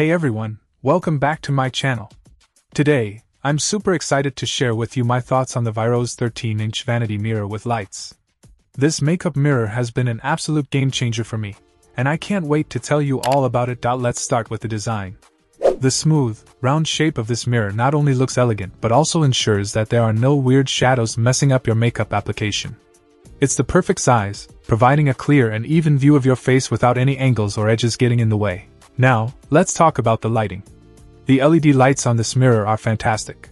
Hey everyone, welcome back to my channel. Today, I'm super excited to share with you my thoughts on the Vierose 13 inch vanity mirror with lights. This makeup mirror has been an absolute game changer for me, and I can't wait to tell you all about it. Let's start with the design. The smooth, round shape of this mirror not only looks elegant but also ensures that there are no weird shadows messing up your makeup application. It's the perfect size, providing a clear and even view of your face without any angles or edges getting in the way. Now, let's talk about the lighting. The LED lights on this mirror are fantastic.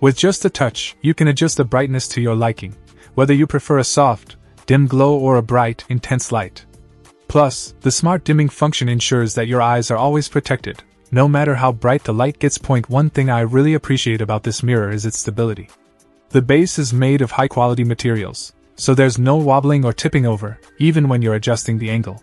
With just a touch, you can adjust the brightness to your liking, whether you prefer a soft, dim glow or a bright, intense light. Plus, the smart dimming function ensures that your eyes are always protected, no matter how bright the light gets. Point one thing I really appreciate about this mirror is its stability. The base is made of high quality materials, so there's no wobbling or tipping over, even when you're adjusting the angle.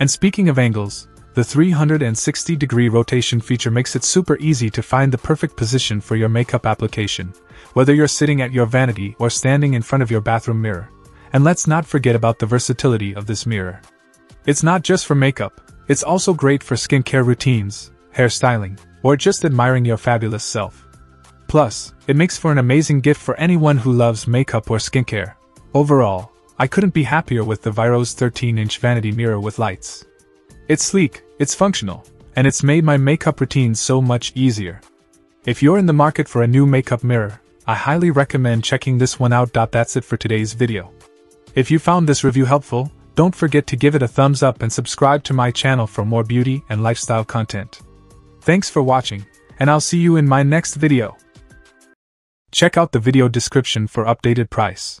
And speaking of angles, the 360 degree rotation feature makes it super easy to find the perfect position for your makeup application, whether you're sitting at your vanity or standing in front of your bathroom mirror. And let's not forget about the versatility of this mirror. It's not just for makeup, it's also great for skincare routines, hairstyling, or just admiring your fabulous self. Plus, it makes for an amazing gift for anyone who loves makeup or skincare. Overall, I couldn't be happier with the Vierose 13 inch vanity mirror with lights. It's sleek, it's functional, and it's made my makeup routine so much easier. If you're in the market for a new makeup mirror, I highly recommend checking this one out. That's it for today's video. If you found this review helpful, don't forget to give it a thumbs up and subscribe to my channel for more beauty and lifestyle content. Thanks for watching, and I'll see you in my next video. Check out the video description for updated price.